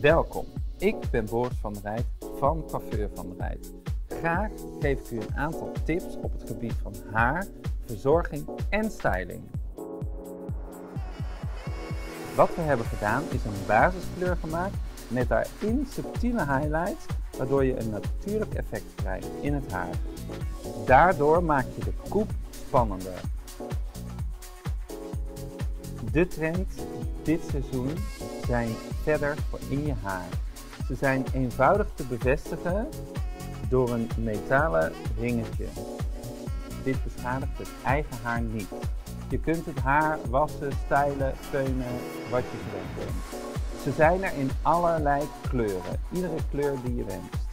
Welkom, ik ben Boris van der Rijt van Coiffeur van der Rijt. Graag geef ik u een aantal tips op het gebied van haar, verzorging en styling. Wat we hebben gedaan is een basiskleur gemaakt met daarin subtiele highlights waardoor je een natuurlijk effect krijgt in het haar. Daardoor maak je de koep spannender. De trend dit seizoen zijn verder voor in je haar. Ze zijn eenvoudig te bevestigen door een metalen ringetje. Dit beschadigt het eigen haar niet. Je kunt het haar wassen, stylen, steunen, wat je gewend bent. Ze zijn er in allerlei kleuren, iedere kleur die je wenst.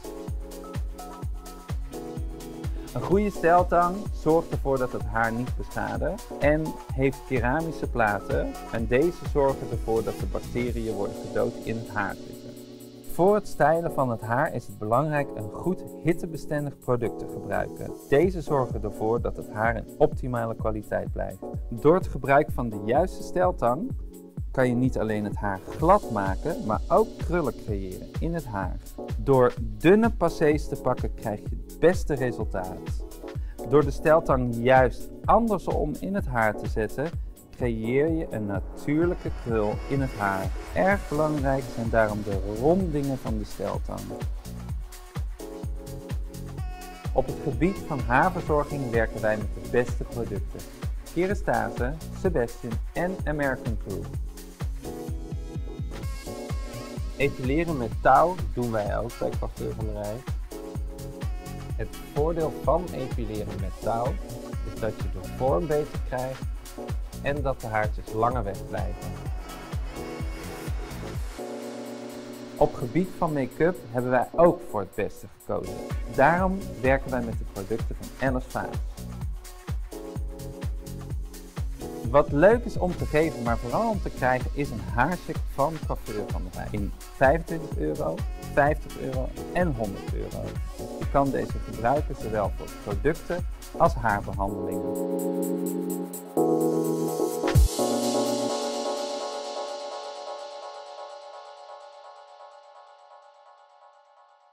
Een goede steltang zorgt ervoor dat het haar niet beschadigt en heeft keramische platen en deze zorgen ervoor dat de bacteriën worden gedood in het haar. Voor het stylen van het haar is het belangrijk een goed hittebestendig product te gebruiken. Deze zorgen ervoor dat het haar in optimale kwaliteit blijft. Door het gebruik van de juiste steltang kan je niet alleen het haar glad maken, maar ook krullen creëren in het haar. Door dunne passés te pakken krijg je het beste resultaat. Door de steltang juist andersom in het haar te zetten, creëer je een natuurlijke krul in het haar. Erg belangrijk zijn daarom de rondingen van de steltang. Op het gebied van haarverzorging werken wij met de beste producten. Kerastase, Sebastian en American Crew. Epileren met touw doen wij ook bij Rij. Het voordeel van epileren met touw is dat je de vorm beter krijgt en dat de haartjes langer wegblijven. Op gebied van make-up hebben wij ook voor het beste gekozen. Daarom werken wij met de producten van Alice Vaas. Wat leuk is om te geven, maar vooral om te krijgen, is een haarcheck van Coiffeur van de Rij. In 25 euro, 50 euro en 100 euro. Je kan deze gebruiken zowel voor producten als haarbehandelingen.